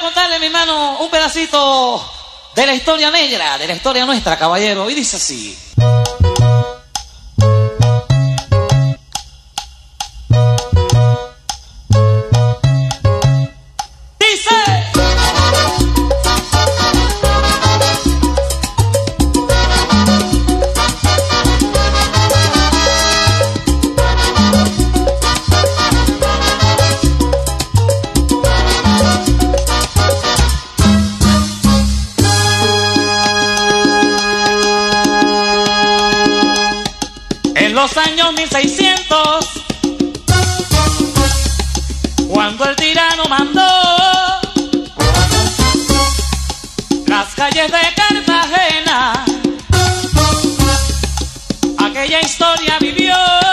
contarle, mi hermano, un pedacito de la historia negra, de la historia nuestra, caballero. Y dice así. Los años 1600, cuando el tirano mandó las calles de Cartagena, aquella historia vivió.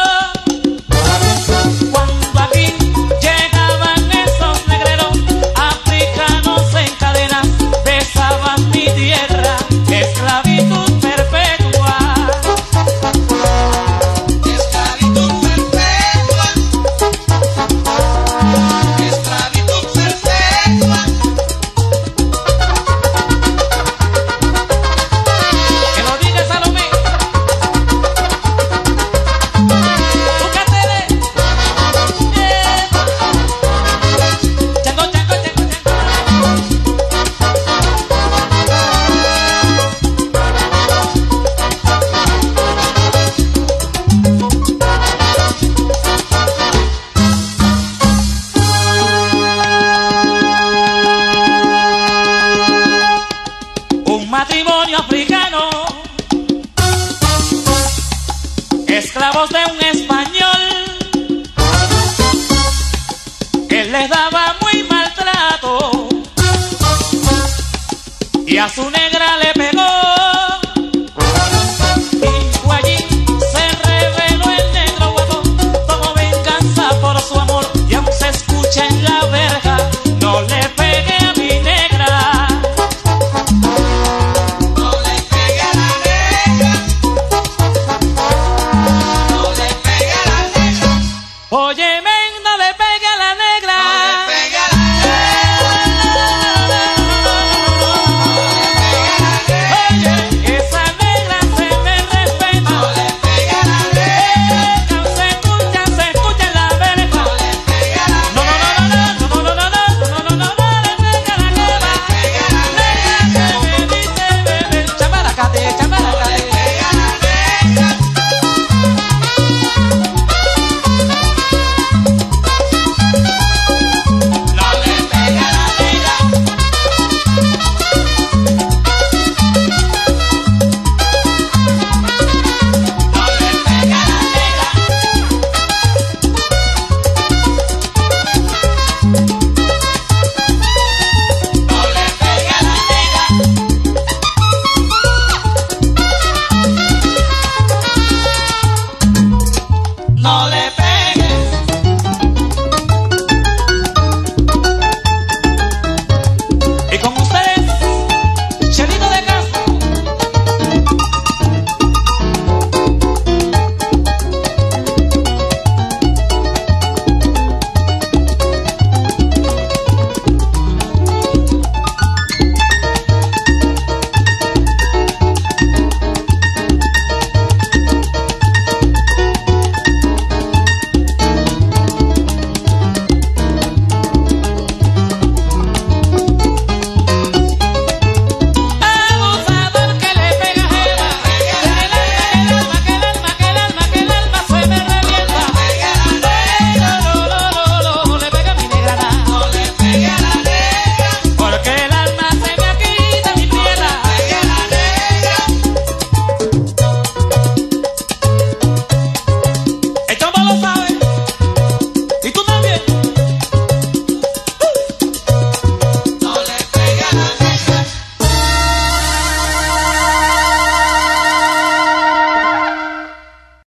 Esclavos de un español, él les daba muy maltrato y a su negra